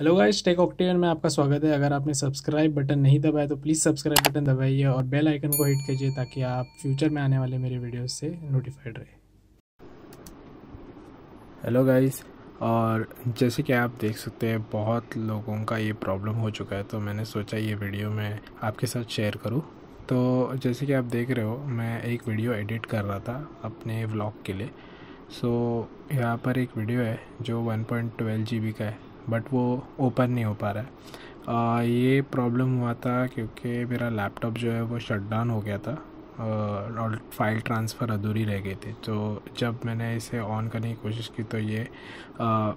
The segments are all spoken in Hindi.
हेलो गाइस टेक ऑक्टेन में आपका स्वागत है। अगर आपने सब्सक्राइब बटन नहीं दबाया तो प्लीज़ सब्सक्राइब बटन दबाइए और बेल आइकन को हिट कीजिए ताकि आप फ्यूचर में आने वाले मेरे वीडियोस से नोटिफाइड रहे। हेलो गाइस और जैसे कि आप देख सकते हैं बहुत लोगों का ये प्रॉब्लम हो चुका है तो मैंने सोचा ये वीडियो मैं आपके साथ शेयर करूँ। तो जैसे कि आप देख रहे हो मैं एक वीडियो एडिट कर रहा था अपने व्लॉग के लिए। सो so, यहाँ पर एक वीडियो है जो 1.12 पॉइंट का है। बट वो ओपन नहीं हो पा रहा है। आ, ये प्रॉब्लम हुआ था क्योंकि मेरा लैपटॉप जो है वो शट डाउन हो गया था और फ़ाइल ट्रांसफ़र अधूरी रह गई थी। तो जब मैंने इसे ऑन करने की कोशिश की तो ये आ,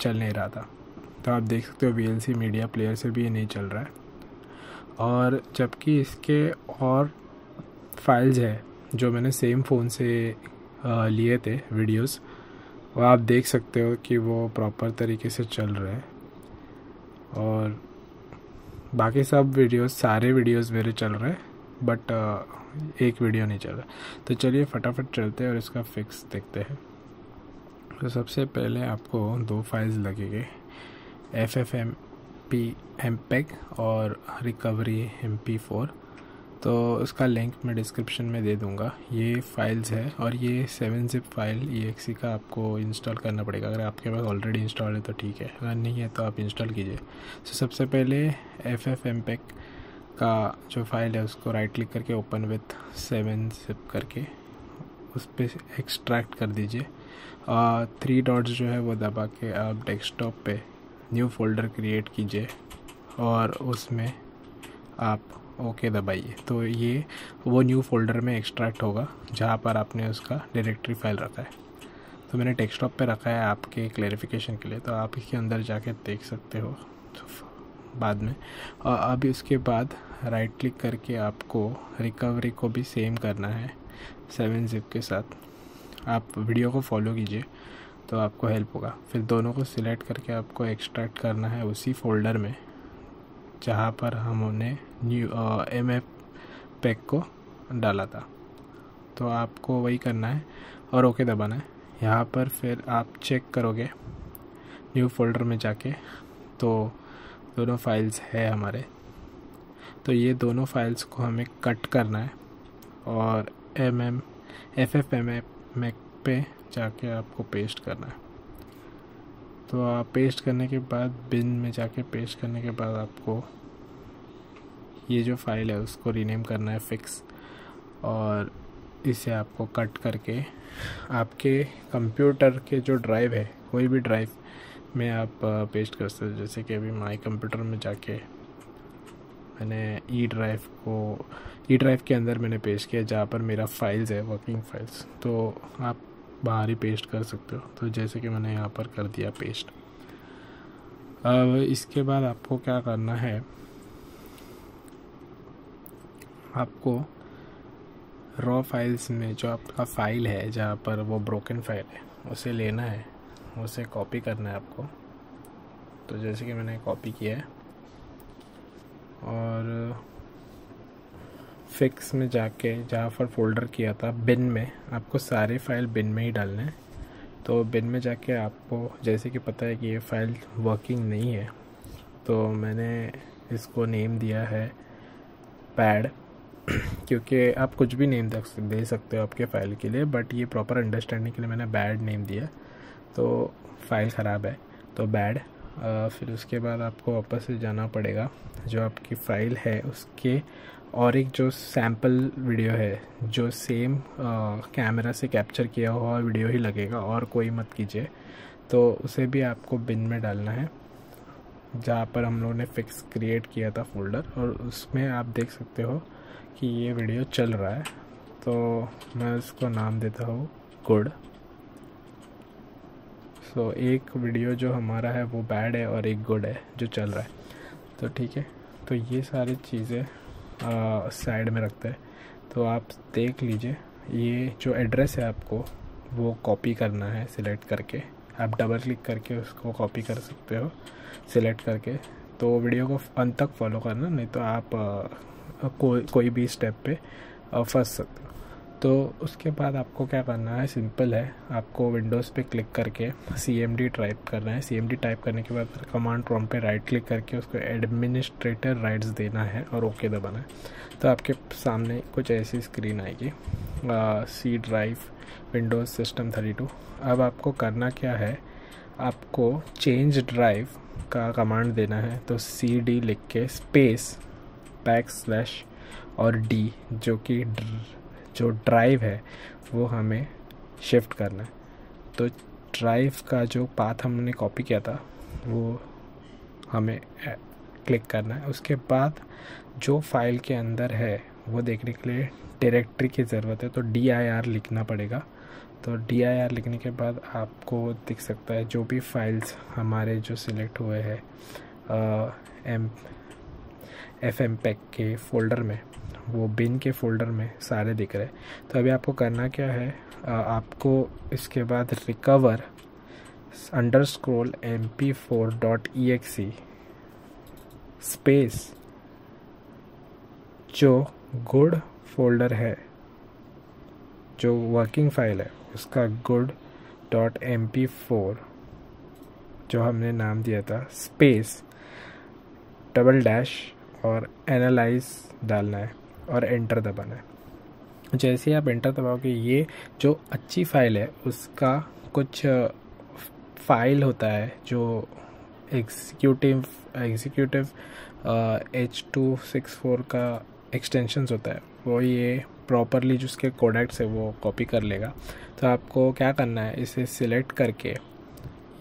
चल नहीं रहा था। तो आप देख सकते हो वी मीडिया प्लेयर से भी ये नहीं चल रहा है। और जबकि इसके और फाइल्स है जो मैंने सेम फ़ोन से लिए थे वीडियोस वो आप देख सकते हो कि वो प्रॉपर तरीके से चल रहा है। और बाकी सब वीडियोस सारे वीडियोस मेरे चल रहे हैं बट एक वीडियो नहीं चल रहा। तो चलिए फटाफट चलते हैं और इसका फिक्स देखते हैं। तो सबसे पहले आपको दो फाइल्स लगेंगे F F M P M peg और रिकवरी एम पी फोर तो उसका लिंक मैं डिस्क्रिप्शन में दे दूँगा। ये फाइल्स है और ये सेवन जिप फ़ाइल ई का आपको इंस्टॉल करना पड़ेगा। अगर आपके पास ऑलरेडी इंस्टॉल है तो ठीक है। अगर नहीं है तो आप इंस्टॉल कीजिए। तो सबसे पहले एफ़ एफ़ एम पैक का जो फ़ाइल है उसको राइट क्लिक करके ओपन विथ सेवन जिप करके उस पर एक्सट्रैक्ट कर दीजिए। और थ्री डॉट्स जो है वो दबा के आप डेस्कटॉप पे न्यू फोल्डर क्रिएट कीजिए और उसमें आप ओके दबाइए। तो ये वो न्यू फोल्डर में एक्सट्रैक्ट होगा, जहाँ पर आपने उसका डायरेक्टरी फ़ाइल रखा है। तो मैंने डेस्कटॉप पे रखा है आपके क्लेरिफिकेशन के लिए तो आप इसके अंदर जाके देख सकते हो। तो बाद में। और अभी उसके बाद राइट क्लिक करके आपको रिकवरी को भी सेम करना है सेवन जिप के साथ। आप वीडियो को फॉलो कीजिए तो आपको हेल्प होगा। फिर दोनों को सिलेक्ट करके आपको एक्सट्रैक्ट करना है उसी फोल्डर में, जहाँ पर हमने न्यू एम एफ़ पैक को डाला था। तो आपको वही करना है और ओके दबाना है। यहाँ पर फिर आप चेक करोगे न्यू फोल्डर में जाके। तो दोनों फाइल्स है हमारे। तो ये दोनों फाइल्स को हमें कट करना है और M M F F M Mac पे जाके आपको पेस्ट करना है। तो आप पेस्ट करने के बाद बिन में जाके पेस्ट करने के बाद आपको ये जो फ़ाइल है, उसको रीनेम करना है फिक्स और इसे आपको कट करके आपके कंप्यूटर के जो ड्राइव है, कोई भी ड्राइव में आप पेस्ट कर सकते हो। जैसे कि अभी माई कंप्यूटर में जाके मैंने ई ड्राइव को ई ड्राइव के अंदर मैंने पेस्ट किया, जहाँ पर मेरा फाइल्स है वर्किंग फाइल्स तो आप बाहर ही पेस्ट कर सकते हो। तो जैसे कि मैंने यहाँ पर कर दिया पेस्ट अब इसके बाद आपको क्या करना है आपको रॉ फाइल्स में जो आपका फ़ाइल है, जहाँ पर वो ब्रोकन फ़ाइल है, उसे लेना है, उसे कॉपी करना है आपको। तो जैसे कि मैंने कॉपी किया है। और फिक्स में जाके जहाँ पर फोल्डर किया था बिन में, आपको सारे फ़ाइल बिन में ही डालने हैं। तो बिन में जाके आपको, जैसे कि पता है कि ये फ़ाइल वर्किंग नहीं है तो मैंने इसको नेम दिया है पैड क्योंकि आप कुछ भी नेम दे सकते हो आपके फ़ाइल के लिए बट ये प्रॉपर अंडरस्टैंडिंग के लिए मैंने बैड नेम दिया। तो फ़ाइल ख़राब है तो बैड फिर उसके बाद आपको वापस से जाना पड़ेगा, जो आपकी फ़ाइल है उसके, और एक जो सैंपल वीडियो है, जो सेम कैमरा से कैप्चर किया हुआ वीडियो ही लगेगा, और कोई मत कीजिए। तो उसे भी आपको बिन में डालना है, जहाँ पर हम लोगों ने फिक्स क्रिएट किया था फोल्डर और उसमें आप देख सकते हो कि ये वीडियो चल रहा है तो मैं उसको नाम देता हूँ गुड। सो so, एक वीडियो जो हमारा है वो बैड है और एक गुड है जो चल रहा है। तो ठीक है तो ये सारी चीज़ें साइड में रखते हैं। तो आप देख लीजिए ये जो एड्रेस है आपको वो कॉपी करना है सिलेक्ट करके। आप डबल क्लिक करके उसको कॉपी कर सकते हो सिलेक्ट करके। तो वीडियो को अंत तक फॉलो करना नहीं तो आप कोई कोई भी स्टेप पे फंस सकते हो। तो उसके बाद आपको क्या करना है सिंपल है। आपको विंडोज़ पे क्लिक करके सी एम डी टाइप करना है। सी एम डी टाइप करने के बाद फिर कमांड प्रॉम पे राइट क्लिक करके उसको एडमिनिस्ट्रेटर राइट्स देना है और ओके दबाना है। तो आपके सामने कुछ ऐसी स्क्रीन आएगी। C drive Windows system thirty two अब आपको करना क्या है, आपको चेंज ड्राइव का कमांड देना है। तो सी डी लिख के स्पेस बैक स्लैश और डी जो कि जो ड्राइव है, वो हमें शिफ्ट करना है। तो ड्राइव का जो पाथ हमने कॉपी किया था, वो हमें क्लिक करना है। उसके बाद जो फ़ाइल के अंदर है, वो देखने के लिए डायरेक्टरी की ज़रूरत है। तो डी आई आर लिखना पड़ेगा। तो डी आई आर लिखने के बाद आपको दिख सकता है, जो भी फाइल्स हमारे जो सिलेक्ट हुए हैं एम एफ़ एम पैक के फोल्डर में, वो बिन के फोल्डर में सारे दिख रहे तो अभी आपको करना क्या है आपको इसके बाद recover under scroll M P four dot E X space जो गुड फोल्डर है, जो वर्किंग फ़ाइल है, उसका good dot M P four जो हमने नाम दिया था स्पेस डबल डैश और एनालाइज डालना है और एंटर दबाना है। जैसे ही आप एंटर दबाओगे, ये जो अच्छी फ़ाइल है, उसका कुछ फ़ाइल होता है जो executive executive H two six four का एक्सटेंशंस होता है, वो ये प्रॉपरली जिसके कोडेक्ट्स है, वो कॉपी कर लेगा। तो आपको क्या करना है, इसे सिलेक्ट करके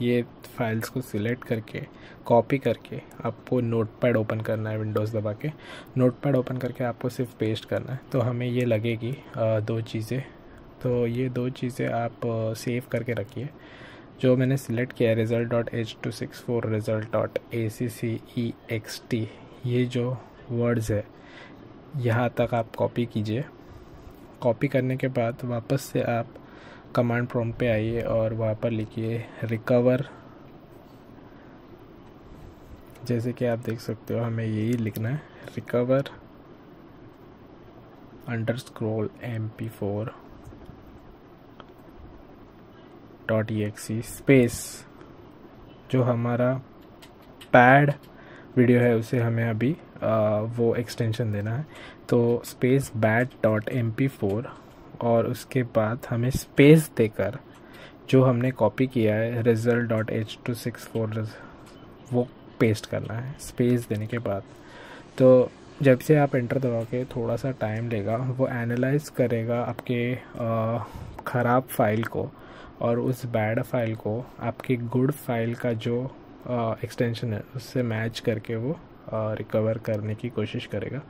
ये फाइल्स को सिलेक्ट करके कॉपी करके आपको नोटपैड ओपन करना है विंडोज़ दबा के। नोटपैड ओपन करके आपको सिर्फ़ पेस्ट करना है। तो हमें ये लगेगी दो चीज़ें। तो ये दो चीज़ें आप सेव करके रखिए। जो मैंने सिलेक्ट किया result dot H two six four result dot A C C E X T ये जो वर्ड्स है, यहाँ तक आप कॉपी कीजिए। कॉपी करने के बाद वापस से आप कमांड प्रॉम्प्ट पे आइए और वहाँ पर लिखिए रिकवर जैसे कि आप देख सकते हो हमें यही लिखना है recover under scroll M P four dot E X space जो हमारा पैड वीडियो है उसे हमें अभी आ, वो एक्सटेंशन देना है। तो space bat dot M P four और उसके बाद हमें स्पेस देकर, जो हमने कॉपी किया है result dot H two six four वो पेस्ट करना है स्पेस देने के बाद। तो जब से आप एंटर दबाओगे थोड़ा सा टाइम लेगा, वो एनालाइज करेगा आपके ख़राब फ़ाइल को और उस बैड फ़ाइल को, आपकी गुड फ़ाइल का जो एक्सटेंशन है, उससे मैच करके वो रिकवर करने की कोशिश करेगा।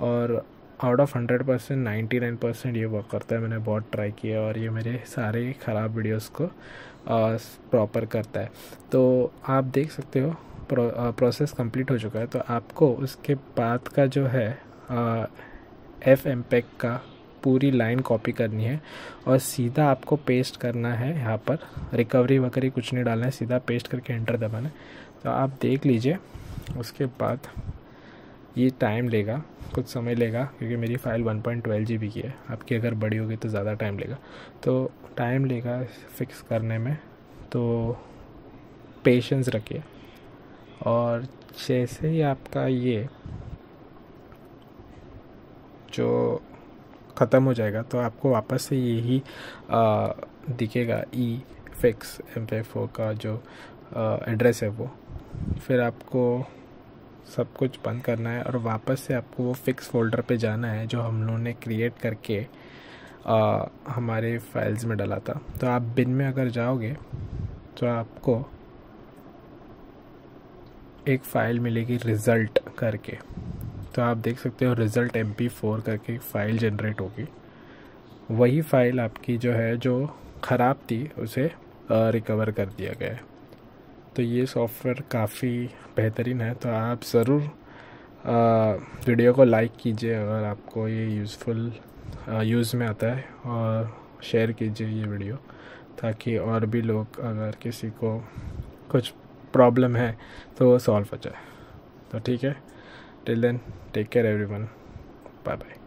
और out of hundred percent ninety nine percent ये वर्क करता है। मैंने बहुत ट्राई किया और ये मेरे सारे ख़राब वीडियोस को प्रॉपर करता है। तो आप देख सकते हो प्रो, प्रोसेस कंप्लीट हो चुका है। तो आपको उसके बाद का जो है एफ़ एम का पूरी लाइन कॉपी करनी है और सीधा आपको पेस्ट करना है यहाँ पर। रिकवरी वगैरह कुछ नहीं डालना है सीधा पेस्ट करके एंटर दबाना है। तो आप देख लीजिए उसके बाद ये टाइम लेगा, कुछ समय लेगा, क्योंकि मेरी फ़ाइल 1.12 पॉइंट की है। आपकी अगर बड़ी होगी तो ज़्यादा टाइम लेगा। तो टाइम लेगा फिक्स करने में तो पेशेंस रखिए। और जैसे ही आपका ये जो ख़त्म हो जाएगा तो आपको वापस से यही दिखेगा ई फिक्स एम का जो एड्रेस है वो। फिर आपको सब कुछ बंद करना है और वापस से आपको वो फिक्स फोल्डर पे जाना है जो हम लोगों ने क्रिएट करके आ, हमारे फाइल्स में डाला था। तो आप बिन में अगर जाओगे तो आपको एक फ़ाइल मिलेगी रिज़ल्ट करके। तो आप देख सकते हो रिज़ल्ट एम करके फ़ाइल जनरेट होगी। वही फ़ाइल आपकी जो है जो ख़राब थी उसे रिकवर कर दिया गया है। तो ये सॉफ्टवेयर काफ़ी बेहतरीन है तो आप ज़रूर वीडियो को लाइक कीजिए अगर आपको ये यूज़फुल यूज़ में आता है और शेयर कीजिए ये वीडियो ताकि और भी लोग अगर किसी को कुछ प्रॉब्लम है तो वो सॉल्व हो जाए। तो ठीक है till then take care everyone bye bye